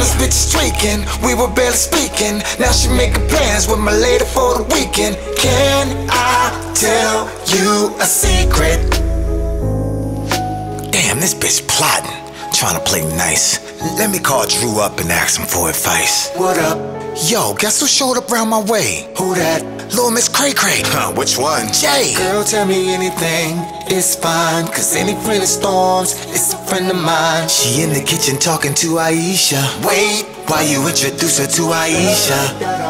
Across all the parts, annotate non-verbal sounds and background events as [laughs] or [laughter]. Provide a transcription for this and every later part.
this bitch is tweaking. We were barely speaking. Now she making plans with my lady for the weekend. Can I tell you a secret? Damn, this bitch plotting, trying to play nice. Let me call Drew up and ask him for advice. What up? Yo, guess who showed up round my way? Who that? Little Miss Cray Cray. Huh, which one? Jay. Girl, tell me anything. It's fine. Cause any friend of Storms is a friend of mine. She in the kitchen talking to Aisha. Wait, why you introduce her to Aisha?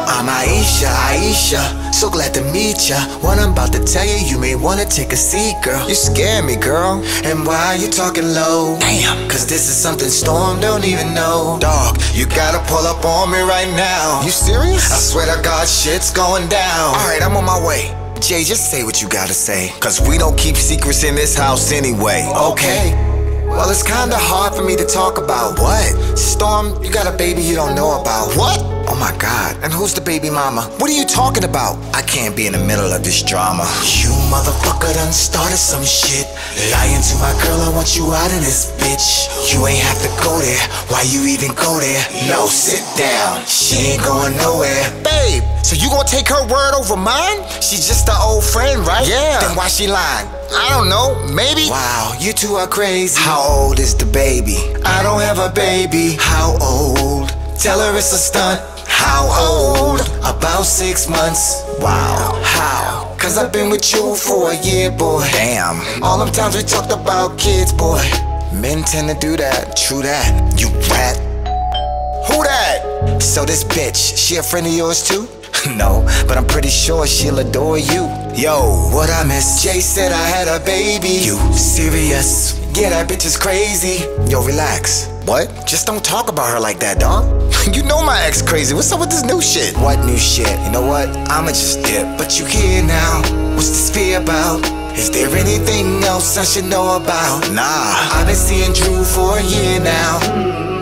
I'm Aisha, Aisha. So glad to meet ya. What I'm about to tell you, you may wanna take a seat, girl. You scare me, girl. And why you talking low? Damn. Cause this is something Storm don't even know. Dog, you gotta pull up on me right now. You serious? I swear to God, shit's going down. Alright, I'm on my way. Jay, just say what you gotta say. Cause we don't keep secrets in this house anyway. Okay. Well, it's kinda hard for me to talk about. What? Storm, you got a baby you don't know about. What? Oh my god. And who's the baby mama? What are you talking about? I can't be in the middle of this drama. You motherfucker done started some shit. Lying to my girl, I want you out of this bitch. You ain't have to go there. Why you even go there? No, sit down. She ain't going nowhere. Babe, so you gonna take her word over mine? She's just an old friend, right? Yeah. Then why she lying? I don't know, maybe? Wow, you two are crazy. How old is the baby? I don't have a baby. How old? Tell her it's a stunt. How old? About six months. Wow. How? Cause I've been with you for a year, boy. Damn. All them times we talked about kids, boy. Men tend to do that. True that. You rat. Who that? So this bitch, she a friend of yours too? [laughs] no, but I'm pretty sure she'll adore you. Yo, what I miss? Jay said I had a baby. You serious? Yeah, that bitch is crazy. Yo, relax. What? Just don't talk about her like that, dog. [laughs] you know my ex crazy. What's up with this new shit? What new shit? You know what? I'ma just dip. But you here now. What's this fear about? Is there anything else I should know about? Nah. I've been seeing Drew for a year now.